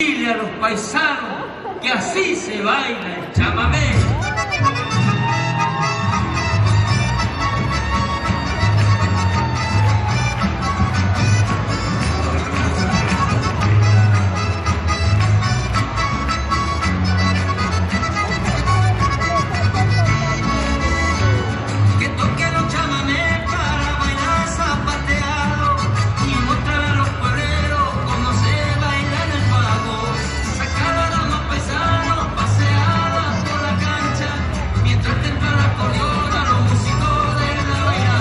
Dile a los paisanos que así se baila el chamán.